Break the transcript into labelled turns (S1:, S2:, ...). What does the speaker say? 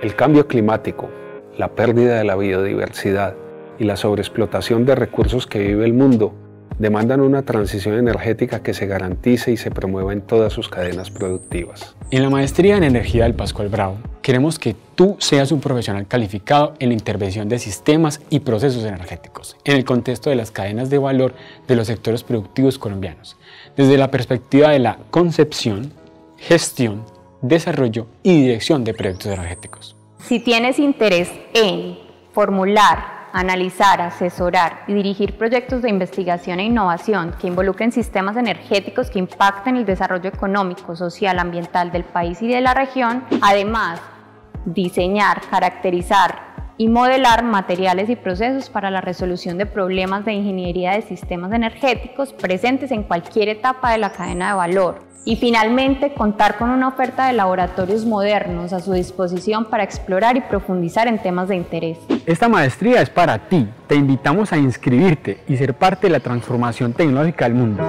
S1: El cambio climático, la pérdida de la biodiversidad y la sobreexplotación de recursos que vive el mundo demandan una transición energética que se garantice y se promueva en todas sus cadenas productivas.
S2: En la maestría en energía del Pascual Bravo, queremos que tú seas un profesional calificado en la intervención de sistemas y procesos energéticos en el contexto de las cadenas de valor de los sectores productivos colombianos, desde la perspectiva de la concepción, gestión, desarrollo y dirección de proyectos energéticos.
S3: Si tienes interés en formular analizar, asesorar y dirigir proyectos de investigación e innovación que involucren sistemas energéticos que impacten el desarrollo económico, social, ambiental del país y de la región. Además, diseñar, caracterizar y modelar materiales y procesos para la resolución de problemas de ingeniería de sistemas energéticos presentes en cualquier etapa de la cadena de valor, y finalmente, contar con una oferta de laboratorios modernos a su disposición para explorar y profundizar en temas de interés.
S2: Esta maestría es para ti. Te invitamos a inscribirte y ser parte de la transformación tecnológica del mundo.